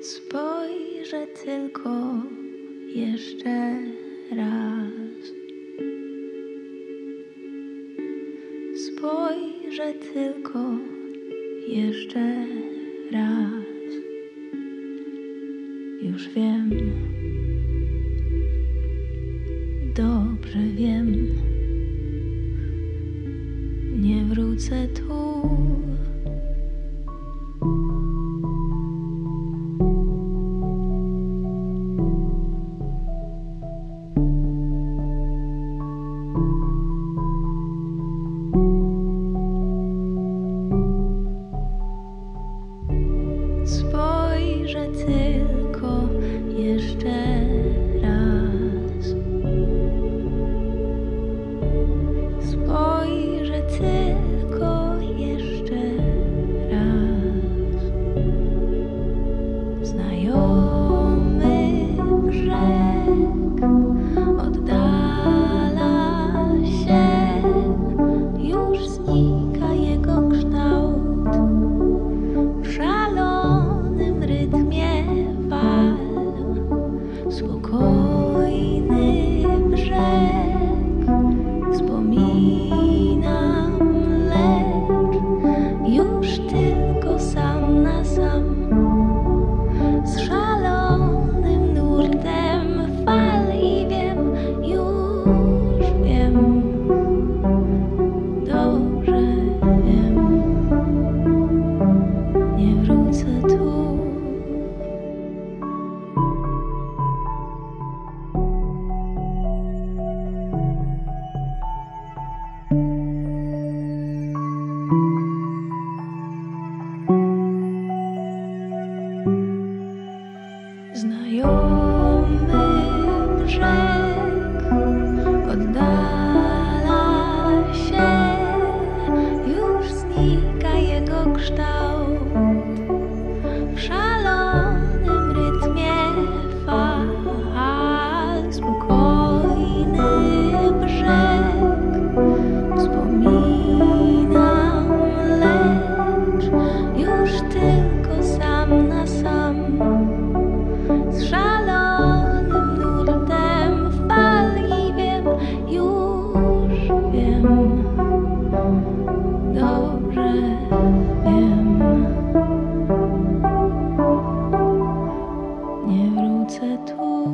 spojrzę tylko jeszcze raz. Spojrzę tylko jeszcze raz. Już wiem, dobrze wiem, nie wrócę tu. spojrzę ty. for me. nie wrócę tu.